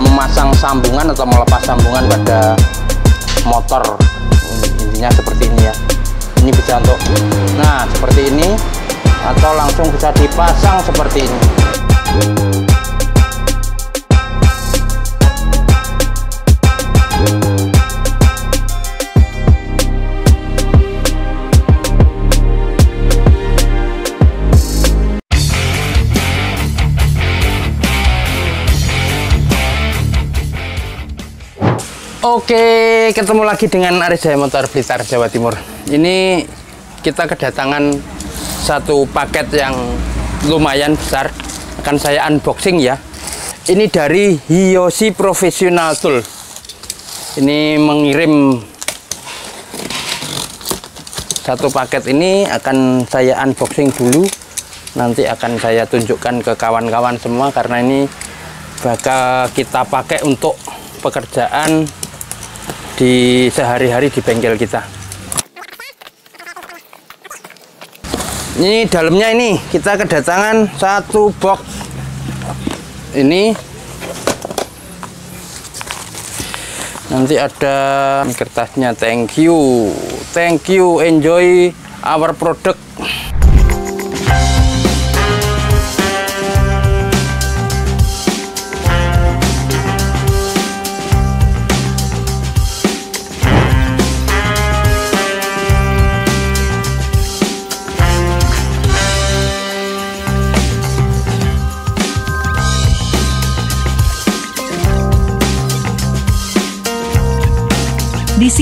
memasang sambungan atau melepas sambungan pada motor. Intinya seperti ini ya. Ini bisa untuk nah seperti ini atau langsung bisa dipasang seperti ini Oke, ketemu lagi dengan Aris Jaya Motor Blitar, Jawa Timur. Ini kita kedatangan satu paket yang lumayan besar. Akan saya unboxing ya. Ini dari Hiyoshi Professional Tool. Ini mengirim satu paket ini akan saya unboxing dulu. Nanti akan saya tunjukkan ke kawan-kawan semua karena ini bakal kita pakai untuk pekerjaan di sehari-hari di bengkel kita. Ini dalamnya ini kita kedatangan satu box. Ini. Nanti ada kertasnya. Thank you. Thank you. Enjoy our product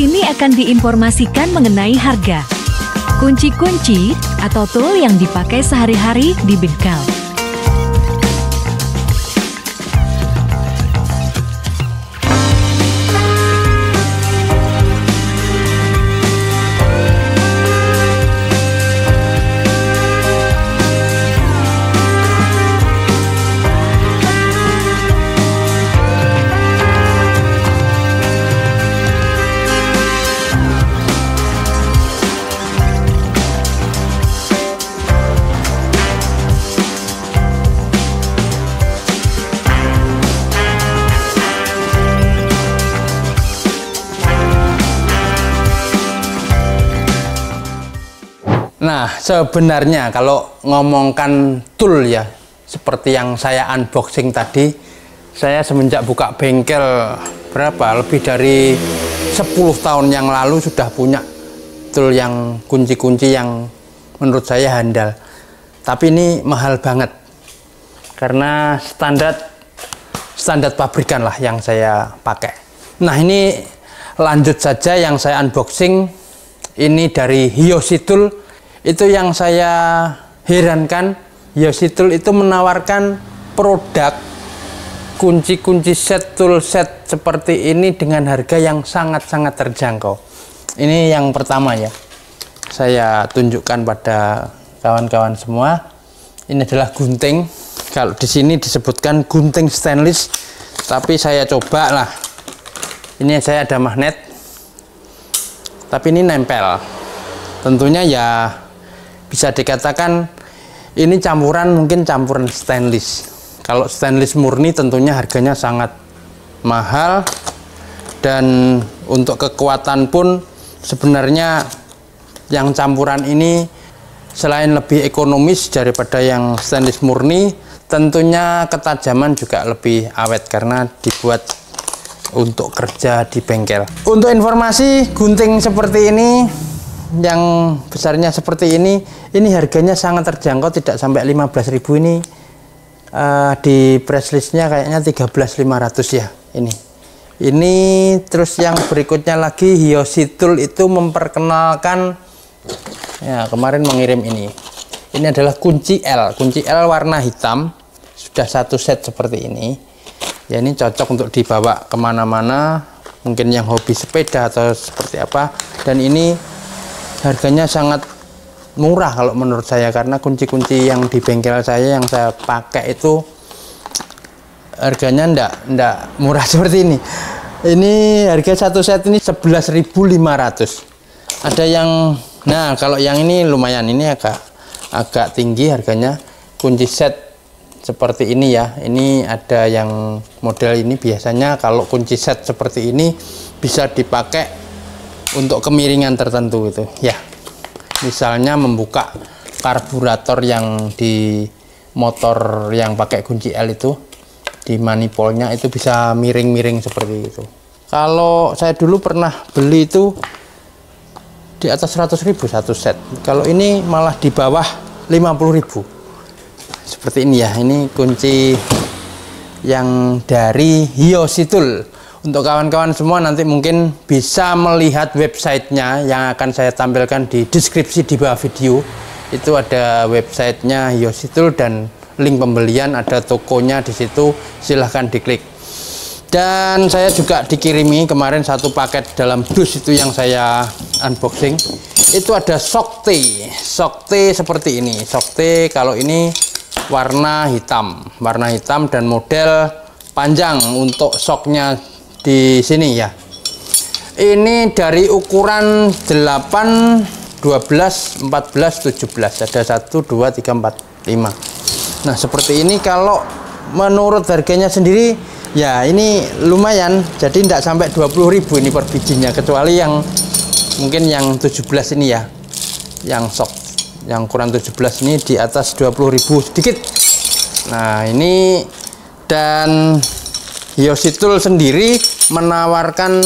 sini akan diinformasikan mengenai harga, kunci-kunci atau tool yang dipakai sehari-hari di bengkel. Nah, sebenarnya kalau ngomongkan tool ya, seperti yang saya unboxing tadi, saya semenjak buka bengkel berapa? Lebih dari 10 tahun yang lalu sudah punya tool yang kunci-kunci yang menurut saya handal. Tapi ini mahal banget. Karena standar standar pabrikan lah yang saya pakai. Nah, ini lanjut saja yang saya unboxing ini dari Hiyoshi Tool itu yang saya herankan. Yositul itu menawarkan produk kunci-kunci set tool set seperti ini dengan harga yang sangat-sangat terjangkau. Ini yang pertama ya. Saya tunjukkan pada kawan-kawan semua. Ini adalah gunting. Kalau di sini disebutkan gunting stainless tapi saya coba lah ini saya ada magnet tapi ini nempel. Tentunya ya bisa dikatakan ini campuran mungkin campuran stainless. Kalau stainless murni tentunya harganya sangat mahal. Dan untuk kekuatan pun sebenarnya yang campuran ini selain lebih ekonomis daripada yang stainless murni tentunya ketajaman juga lebih awet karena dibuat untuk kerja di bengkel. Untuk informasi gunting seperti ini yang besarnya seperti ini ini harganya sangat terjangkau tidak sampai 15.000 ini uh, di press listnya kayaknya 13.500 ya ini. Ini terus yang berikutnya lagi Hiyoshi Tool itu memperkenalkan ya kemarin mengirim ini. Ini adalah kunci L. Kunci L warna hitam sudah satu set seperti ini. Ya ini cocok untuk dibawa ke mana-mana mungkin yang hobi sepeda atau seperti apa. Dan ini harganya sangat murah kalau menurut saya karena kunci-kunci yang di bengkel saya yang saya pakai itu harganya ndak ndak murah seperti ini. Ini harga satu set ini 11.500 ada yang nah kalau yang ini lumayan ini agak agak tinggi harganya. Kunci set seperti ini ya. Ini ada yang model ini. Biasanya kalau kunci set seperti ini bisa dipakai untuk kemiringan tertentu itu. Ya misalnya membuka karburator yang di motor yang pakai kunci L itu di manipolnya itu bisa miring-miring seperti itu. Kalau saya dulu pernah beli itu di atas 100.000 satu set. Kalau ini malah di bawah 50.000 seperti ini ya ini kunci yang dari Hiositul untuk kawan-kawan semua nanti mungkin bisa melihat websitenya yang akan saya tampilkan di deskripsi di bawah video. Itu ada websitenya Hiositul dan link pembelian ada tokonya di situ. Silahkan diklik. Dan saya juga dikirimi kemarin satu paket dalam dus itu yang saya unboxing. Itu ada Sokti Sokti seperti ini. Sokti kalau ini warna hitam. Warna hitam dan model panjang untuk soknya di sini ya. Ini dari ukuran 8 12 14 17 ada 1 2 3 4 5 nah seperti ini kalau menurut harganya sendiri ya ini lumayan. Jadi tidak sampai 20.000 ini per bijinya kecuali yang mungkin yang 17 ini ya. Yang sok yang kurang 17 ini di atas 20.000 sedikit. Nah ini dan Yositul sendiri menawarkan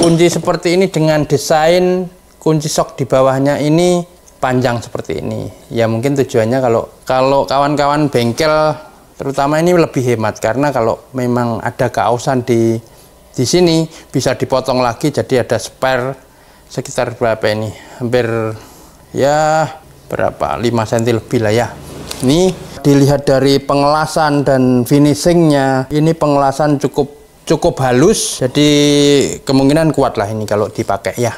kunci seperti ini dengan desain kunci sok di bawahnya ini panjang seperti ini. Ya mungkin tujuannya kalau kalau kawan-kawan bengkel terutama ini lebih hemat karena kalau memang ada keausan di di sini bisa dipotong lagi jadi ada spare sekitar berapa ini? Hampir ya berapa? 5 cm lebih lah ya ini dilihat dari pengelasan dan finishingnya ini pengelasan cukup cukup halus. Jadi kemungkinan kuat lah ini kalau dipakai ya.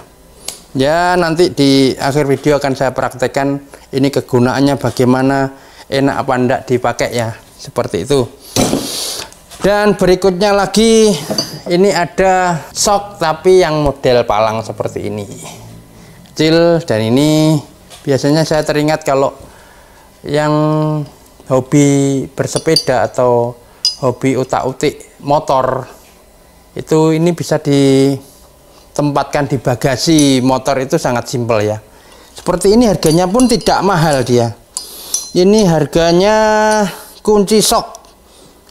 Ya nanti di akhir video akan saya praktekkan ini kegunaannya bagaimana enak apa enggak dipakai ya. Seperti itu. Dan berikutnya lagi ini ada sok tapi yang model palang seperti ini. Kecil dan ini biasanya saya teringat kalau yang hobi bersepeda atau hobi utak-utik motor itu ini bisa ditempatkan di bagasi. Motor itu sangat simpel ya. Seperti ini harganya pun tidak mahal dia. Ini harganya kunci sok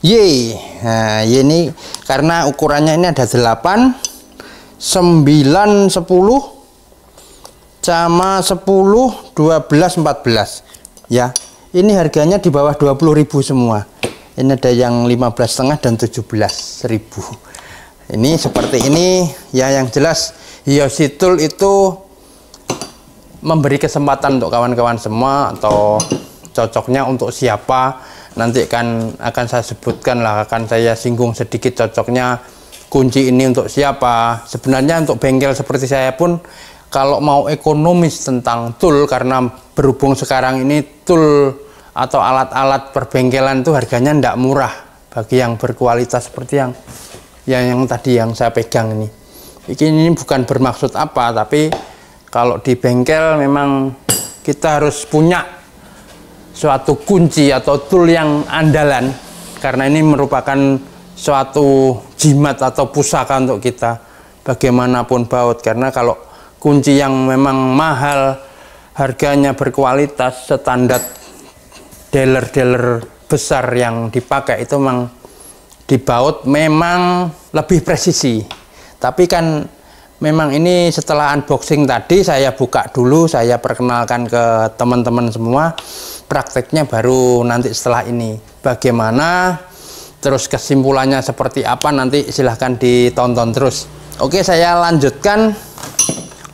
Y. Nah ini karena ukurannya ini ada 8 9 10 sama 10 12 14 ya ini harganya di bawah 20.000 semua. Ini ada yang 15 setengah dan 17.000 ini seperti ini ya yang jelas Yositul itu memberi kesempatan untuk kawan-kawan semua atau cocoknya untuk siapa. Nanti kan akan saya sebutkan lah akan saya singgung sedikit cocoknya kunci ini untuk siapa. Sebenarnya untuk bengkel seperti saya pun kalau mau ekonomis tentang tool karena berhubung sekarang ini tool atau alat-alat perbengkelan itu harganya tidak murah bagi yang berkualitas seperti yang yang, yang tadi yang saya pegang ini. Ini bukan bermaksud apa, tapi kalau di bengkel memang kita harus punya suatu kunci atau tool yang andalan karena ini merupakan suatu jimat atau pusaka untuk kita bagaimanapun baut karena kalau kunci yang memang mahal harganya berkualitas standar dealer-dealer besar yang dipakai itu memang dibaut memang lebih presisi. Tapi kan memang ini setelah unboxing tadi saya buka dulu saya perkenalkan ke teman-teman semua prakteknya baru nanti setelah ini. Bagaimana? Terus kesimpulannya seperti apa? Nanti silahkan ditonton terus. Oke saya lanjutkan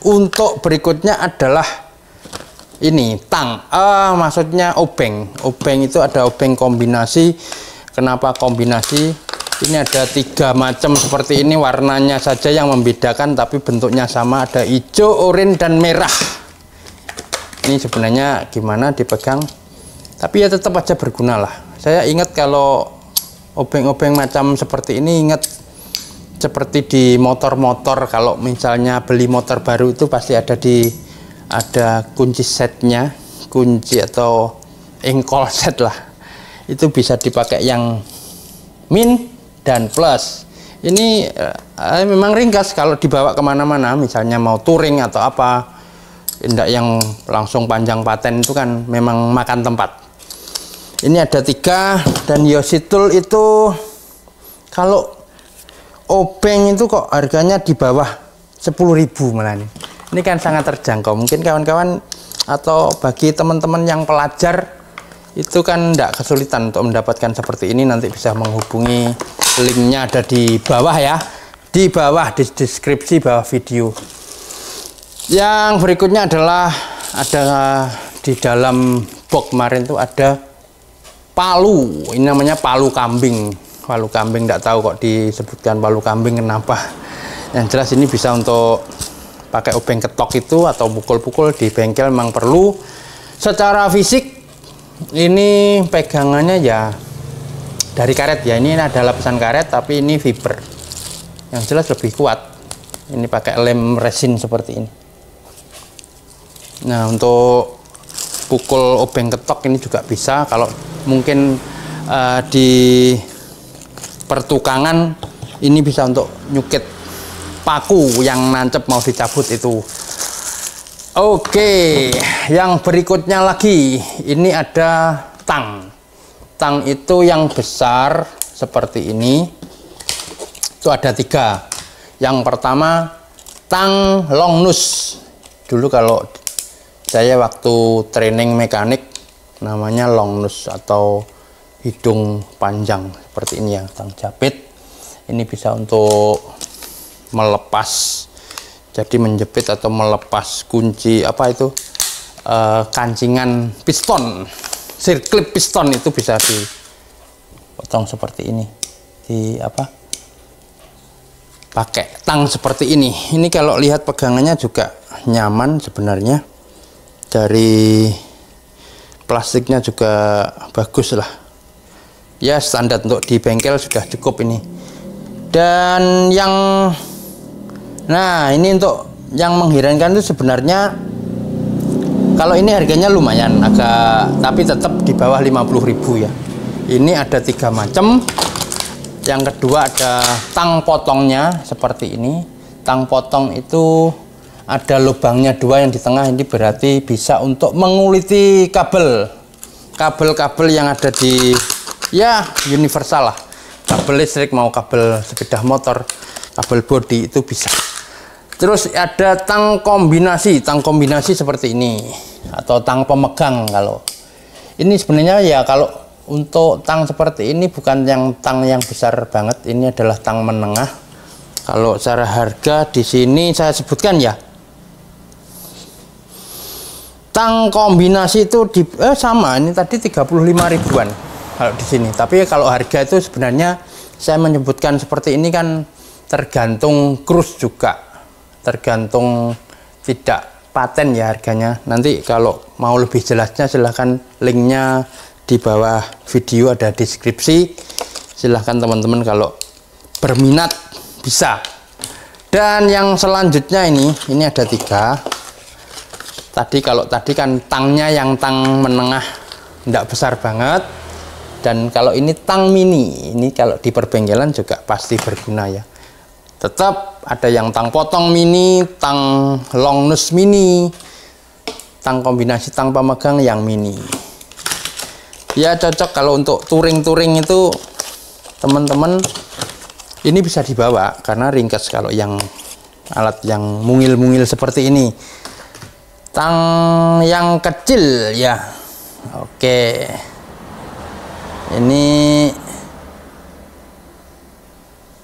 untuk berikutnya adalah ini tang. Uh, maksudnya obeng. Obeng itu ada obeng kombinasi. Kenapa kombinasi? Ini ada tiga macam seperti ini warnanya saja yang membedakan tapi bentuknya sama. Ada hijau oranye dan merah. Ini sebenarnya gimana dipegang? Tapi ya tetap aja berguna lah. Saya ingat kalau obeng-obeng macam seperti ini ingat seperti di motor-motor kalau misalnya beli motor baru itu pasti ada di ada kunci setnya kunci atau engkol set lah. Itu bisa dipakai yang min dan plus. Ini uh, memang ringkas kalau dibawa ke mana-mana misalnya mau touring atau apa tidak yang langsung panjang paten itu kan memang makan tempat. Ini ada tiga dan Yositul itu kalau obeng itu kok harganya di bawah 10.000 malah ini. Ini kan sangat terjangkau. Mungkin kawan-kawan atau bagi teman-teman yang pelajar itu kan tidak kesulitan untuk mendapatkan seperti ini. Nanti bisa menghubungi linknya ada di bawah ya. Di bawah di deskripsi bawah video. Yang berikutnya adalah ada di dalam box kemarin tuh ada palu. Ini namanya palu kambing palu kambing tidak tahu kok disebutkan palu kambing kenapa. Yang jelas ini bisa untuk pakai obeng ketok itu atau pukul-pukul di bengkel memang perlu. Secara fisik ini pegangannya ya dari karet ya. Ini ada lapisan karet tapi ini fiber. Yang jelas lebih kuat. Ini pakai lem resin seperti ini. Nah untuk pukul obeng ketok ini juga bisa. Kalau mungkin uh, di pertukangan ini bisa untuk nyukit paku yang nancep mau dicabut itu Oke, yang berikutnya lagi, ini ada tang. Tang itu yang besar seperti ini. Itu ada tiga. Yang pertama, tang long nose. Dulu kalau saya waktu training mekanik, namanya long nose atau hidung panjang seperti ini ya, tang japit. Ini bisa untuk melepas jadi menjepit atau melepas kunci apa itu uh, kancingan piston sirklip piston itu bisa dipotong seperti ini di apa pakai tang seperti ini. Ini kalau lihat pegangannya juga nyaman sebenarnya. Dari plastiknya juga bagus lah ya standar untuk di bengkel sudah cukup ini dan yang Nah, ini untuk yang mengherankan itu sebenarnya kalau ini harganya lumayan agak tapi tetap di bawah 50.000 ya. Ini ada tiga macam. Yang kedua ada tang potongnya seperti ini. Tang potong itu ada lubangnya dua yang di tengah ini berarti bisa untuk menguliti kabel kabel-kabel yang ada di ya universal lah kabel listrik mau kabel sepeda motor kabel body itu bisa Terus ada tang kombinasi, tang kombinasi seperti ini atau tang pemegang kalau ini sebenarnya ya kalau untuk tang seperti ini bukan yang tang yang besar banget, ini adalah tang menengah. Kalau secara harga di sini saya sebutkan ya. Tang kombinasi itu di eh, sama, ini tadi 35 ribuan kalau di sini. Tapi kalau harga itu sebenarnya saya menyebutkan seperti ini kan tergantung krus juga. Tergantung tidak paten ya harganya. Nanti kalau mau lebih jelasnya silahkan linknya di bawah video ada deskripsi. Silahkan teman-teman kalau berminat bisa. Dan yang selanjutnya ini ini ada tiga. Tadi kalau tadi kan tangnya yang tang menengah tidak besar banget dan kalau ini tang mini ini kalau di perbengkelan juga pasti berguna ya tetap ada yang tang potong mini, tang long nose mini, tang kombinasi tang pemegang yang mini. Ya cocok kalau untuk touring-touring itu teman-teman ini bisa dibawa karena ringkas kalau yang alat yang mungil-mungil seperti ini. Tang yang kecil ya. Oke. Ini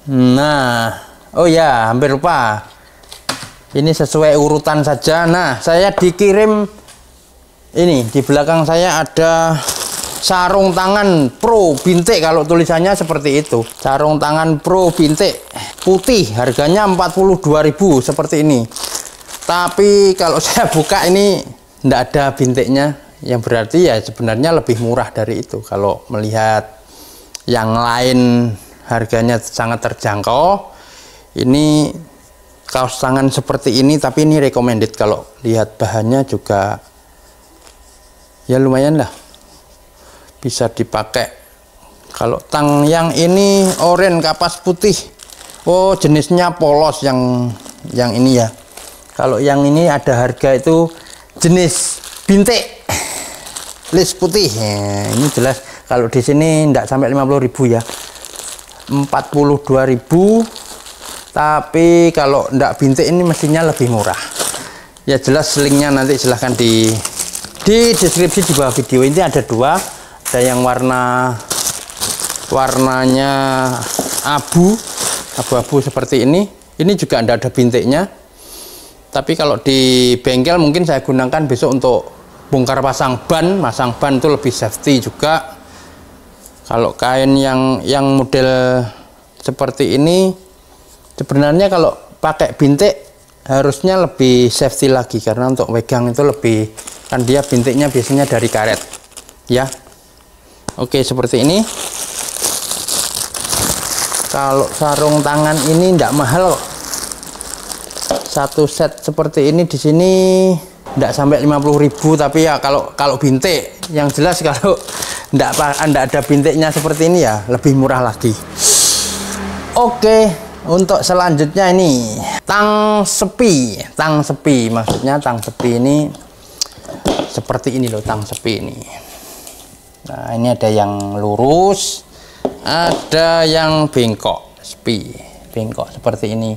Nah, Oh ya, hampir lupa. Ini sesuai urutan saja. Nah, saya dikirim ini di belakang saya ada sarung tangan Pro bintik kalau tulisannya seperti itu. Sarung tangan Pro bintik putih harganya 42.000 seperti ini. Tapi kalau saya buka ini tidak ada bintiknya yang berarti ya sebenarnya lebih murah dari itu. Kalau melihat yang lain harganya sangat terjangkau ini kaos tangan seperti ini tapi ini recommended. Kalau lihat bahannya juga ya lumayan lah. Bisa dipakai. Kalau tang yang ini oren kapas putih. Oh jenisnya polos yang yang ini ya. Kalau yang ini ada harga itu jenis bintik list putih. Ya, ini jelas. Kalau di sini tidak sampai 50.000 ya. 42.000 tapi kalau tidak bintik ini mestinya lebih murah. Ya jelas linknya nanti silahkan di di deskripsi di bawah video. Ini ada dua. Ada yang warna warnanya abu. Abu-abu seperti ini. Ini juga tidak ada bintiknya. Tapi kalau di bengkel mungkin saya gunakan besok untuk bongkar pasang ban pasang ban itu lebih safety juga. Kalau kain yang yang model seperti ini sebenarnya kalau pakai bintik harusnya lebih safety lagi karena untuk pegang itu lebih kan dia bintiknya biasanya dari karet ya. Oke seperti ini. Kalau sarung tangan ini tidak mahal satu set seperti ini di sini tidak sampai 50.000 tapi ya kalau kalau bintik yang jelas kalau tidak anda ada bintiknya seperti ini ya lebih murah lagi. Oke untuk selanjutnya ini tang sepi tang sepi maksudnya tang sepi ini seperti ini loh tang sepi ini. Nah ini ada yang lurus ada yang bengkok sepi bengkok seperti ini.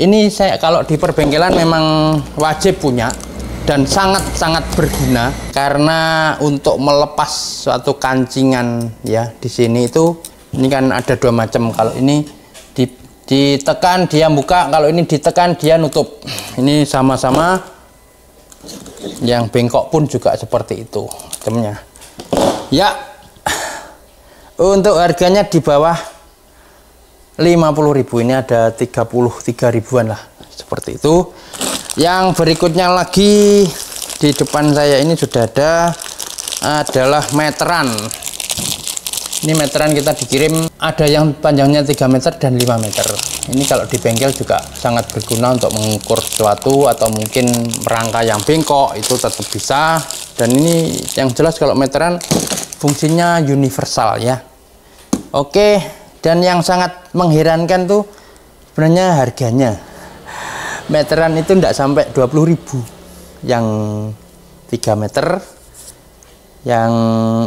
Ini saya kalau di perbengkelan memang wajib punya dan sangat-sangat berguna karena untuk melepas suatu kancingan ya di sini itu ini kan ada dua macam. Kalau ini ditekan dia buka. Kalau ini ditekan dia nutup. Ini sama-sama yang bengkok pun juga seperti itu temennya ya untuk harganya di bawah 50.000 ini ada 33 ribuan lah seperti itu yang berikutnya lagi di depan saya ini sudah ada adalah meteran. Ini meteran kita dikirim ada yang panjangnya 3 meter dan 5 meter. Ini kalau di bengkel juga sangat berguna untuk mengukur sesuatu atau mungkin rangka yang bengkok itu tetap bisa. Dan ini yang jelas kalau meteran fungsinya universal ya. Oke dan yang sangat mengherankan tuh sebenarnya harganya meteran itu tidak sampai 20.000 yang 3 meter yang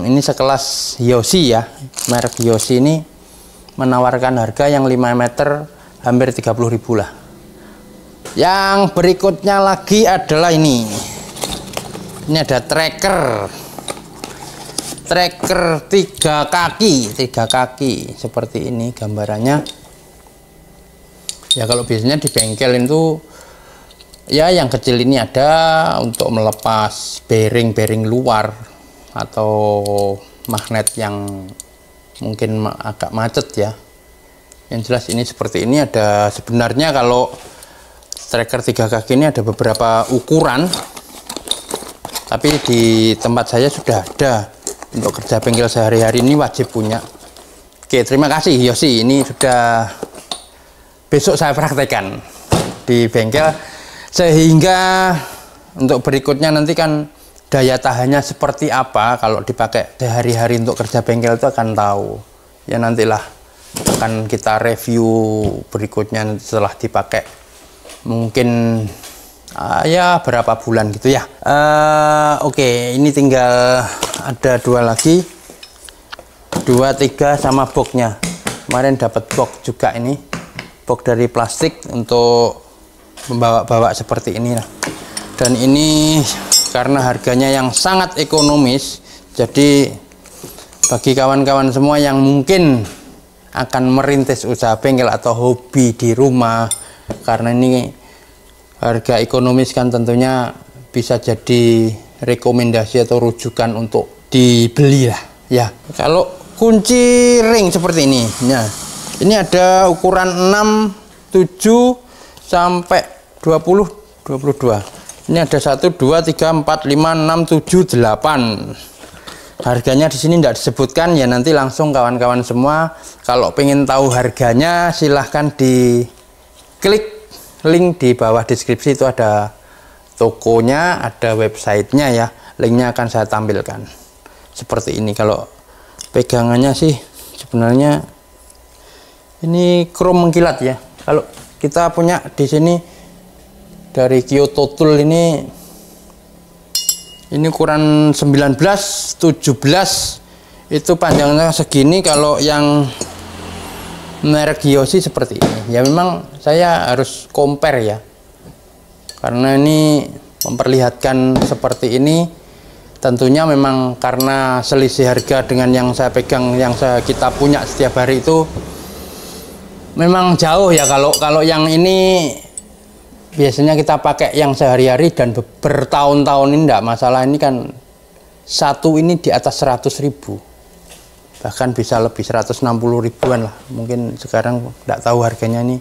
ini sekelas Yosi ya merek Yosi ini menawarkan harga yang 5 meter hampir 30 ribu lah. Yang berikutnya lagi adalah ini. Ini ada tracker. Tracker tiga kaki tiga kaki seperti ini gambarannya. Ya kalau biasanya di bengkel itu ya yang kecil ini ada untuk melepas bearing-bearing luar atau magnet yang mungkin agak macet ya. Yang jelas ini seperti ini ada sebenarnya kalau tracker tiga kaki ini ada beberapa ukuran tapi di tempat saya sudah ada. Untuk kerja bengkel sehari-hari ini wajib punya. Oke terima kasih Yosi. Ini sudah besok saya praktekkan di bengkel sehingga untuk berikutnya nanti kan daya tahannya seperti apa kalau dipakai sehari-hari untuk kerja bengkel itu akan tahu. Ya nantilah akan kita review berikutnya setelah dipakai. Mungkin uh, ya berapa bulan gitu ya. Uh, oke okay, ini tinggal ada dua lagi. Dua tiga sama boxnya. Kemarin dapat box juga ini. Box dari plastik untuk membawa-bawa seperti ini lah dan ini karena harganya yang sangat ekonomis jadi bagi kawan-kawan semua yang mungkin akan merintis usaha bengkel atau hobi di rumah karena ini harga ekonomis kan tentunya bisa jadi rekomendasi atau rujukan untuk dibeli lah ya. Kalau kunci ring seperti ini ya. Ini ada ukuran 6 7 sampai 20 22 ini ada 1 2 3 4 5 6 7 8 harganya di sini tidak disebutkan ya nanti langsung kawan-kawan semua. Kalau pengen tahu harganya silahkan di klik link di bawah deskripsi. Itu ada tokonya ada websitenya ya. Linknya akan saya tampilkan. Seperti ini. Kalau pegangannya sih sebenarnya ini krom mengkilat ya. Kalau kita punya di sini dari Kyoto Tool ini ini ukuran 19 17 itu panjangnya segini kalau yang merek Yoshi seperti ini. Ya memang saya harus compare ya. Karena ini memperlihatkan seperti ini tentunya memang karena selisih harga dengan yang saya pegang yang saya kita punya setiap hari itu memang jauh ya kalau kalau yang ini biasanya kita pakai yang sehari-hari dan bertahun-tahun ini enggak masalah. Ini kan satu ini di atas 100 ribu. Bahkan bisa lebih 160 ribuan lah. Mungkin sekarang enggak tahu harganya ini.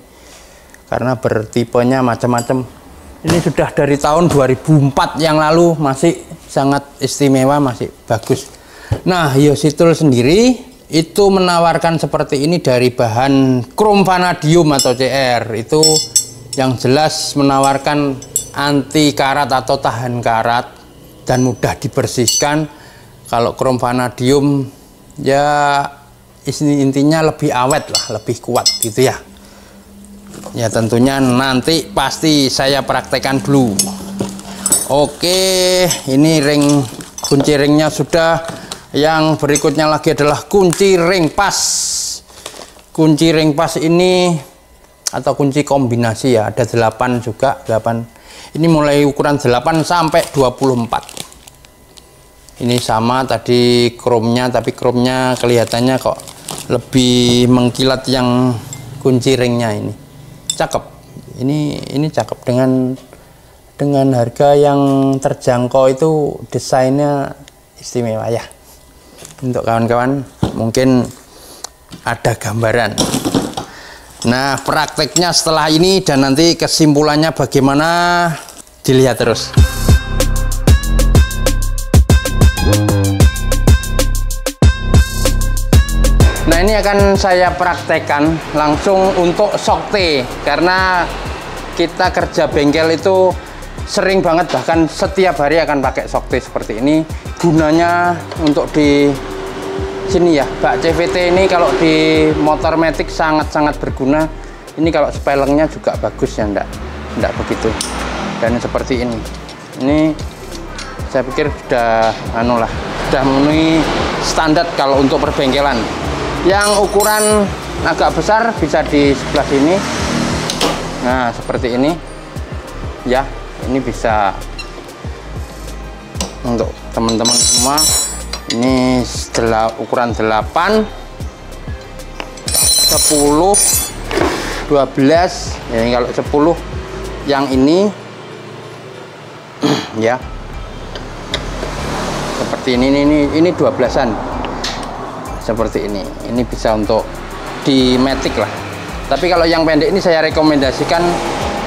Karena bertipenya macam-macam. Ini sudah dari tahun 2004 yang lalu masih sangat istimewa masih bagus. Nah Yositul sendiri itu menawarkan seperti ini dari bahan krom vanadium atau CR itu yang jelas menawarkan anti karat atau tahan karat dan mudah dibersihkan. Kalau krom vanadium ya intinya lebih awet lah lebih kuat gitu ya. Ya tentunya nanti pasti saya praktekkan dulu. Oke ini ring kunci ringnya sudah. Yang berikutnya lagi adalah kunci ring pas. Kunci ring pas ini atau kunci kombinasi ya ada 8 juga 8 ini mulai ukuran 8 sampai 24 ini sama tadi kromnya tapi kromnya kelihatannya kok lebih mengkilat yang kunci ringnya ini. Cakep. Ini ini cakep. Dengan dengan harga yang terjangkau itu desainnya istimewa ya. Untuk kawan-kawan mungkin ada gambaran nah prakteknya setelah ini dan nanti kesimpulannya bagaimana dilihat terus. Nah ini akan saya praktekkan langsung untuk sokte karena kita kerja bengkel itu sering banget bahkan setiap hari akan pakai sokte seperti ini. Gunanya untuk di sini ya bak CVT ini kalau di motor metik sangat-sangat berguna. Ini kalau spellingnya juga bagus ya enggak enggak begitu. Dan seperti ini. Ini saya pikir sudah anu lah sudah memenuhi standar kalau untuk perbengkelan. Yang ukuran agak besar bisa di sebelah sini. Nah seperti ini. Ya ini bisa untuk teman-teman semua ini setelah ukuran 8 10 12 ya kalau 10 yang ini ya. Seperti ini ini ini 12an seperti ini. Ini bisa untuk di matic lah. Tapi kalau yang pendek ini saya rekomendasikan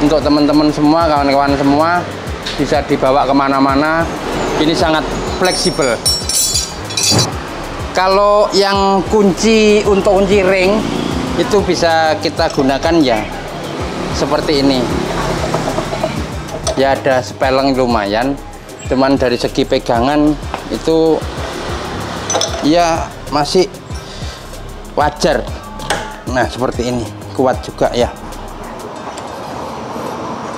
untuk teman-teman semua kawan-kawan semua bisa dibawa ke mana-mana. Ini sangat fleksibel kalau yang kunci untuk kunci ring itu bisa kita gunakan ya. Seperti ini. Ya ada spelling lumayan. Cuman dari segi pegangan itu ya masih wajar. Nah seperti ini. Kuat juga ya.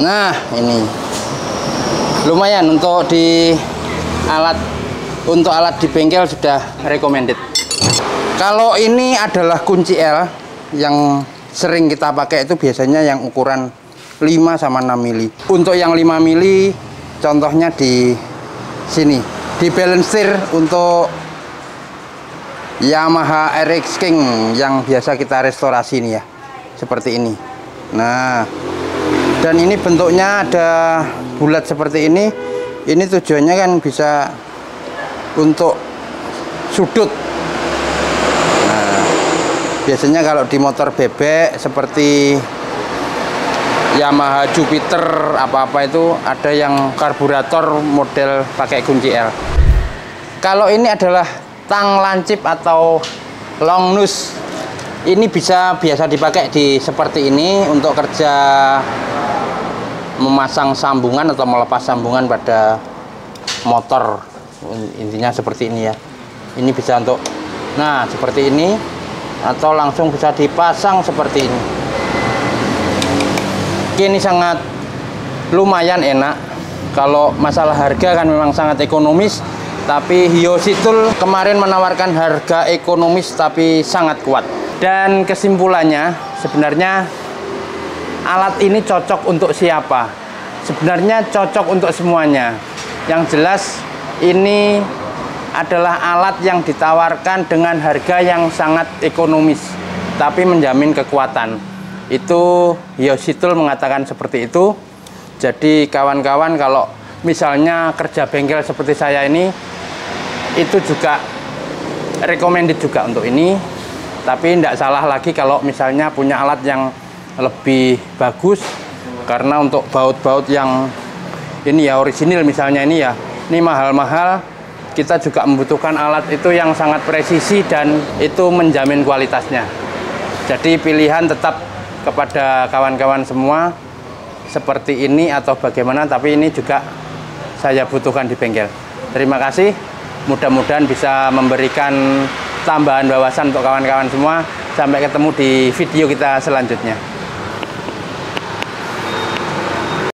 Nah ini. Lumayan untuk di alat untuk alat di bengkel sudah recommended. Kalau ini adalah kunci L yang sering kita pakai itu biasanya yang ukuran 5 sama 6 mili. Untuk yang 5 mili contohnya di sini. Di balancer untuk Yamaha RX King yang biasa kita restorasi nih ya seperti ini. Nah dan ini bentuknya ada bulat seperti ini. Ini tujuannya kan bisa untuk sudut. Nah biasanya kalau di motor bebek seperti Yamaha Jupiter apa-apa itu ada yang karburator model pakai kunci L. Kalau ini adalah tang lancip atau long nose ini bisa biasa dipakai di seperti ini untuk kerja memasang sambungan atau melepas sambungan pada motor intinya seperti ini ya. Ini bisa untuk nah seperti ini atau langsung bisa dipasang seperti ini. Ini sangat lumayan enak. Kalau masalah harga kan memang sangat ekonomis tapi Hiositul kemarin menawarkan harga ekonomis tapi sangat kuat. Dan kesimpulannya sebenarnya alat ini cocok untuk siapa? Sebenarnya cocok untuk semuanya. Yang jelas ini adalah alat yang ditawarkan dengan harga yang sangat ekonomis tapi menjamin kekuatan. Itu Yositul mengatakan seperti itu. Jadi kawan-kawan kalau misalnya kerja bengkel seperti saya ini itu juga recommended juga untuk ini. Tapi tidak salah lagi kalau misalnya punya alat yang lebih bagus karena untuk baut-baut yang ini ya orisinil misalnya ini ya ini mahal-mahal. Kita juga membutuhkan alat itu yang sangat presisi dan itu menjamin kualitasnya. Jadi pilihan tetap kepada kawan-kawan semua seperti ini atau bagaimana tapi ini juga saya butuhkan di bengkel. Terima kasih. Mudah-mudahan bisa memberikan tambahan wawasan untuk kawan-kawan semua. Sampai ketemu di video kita selanjutnya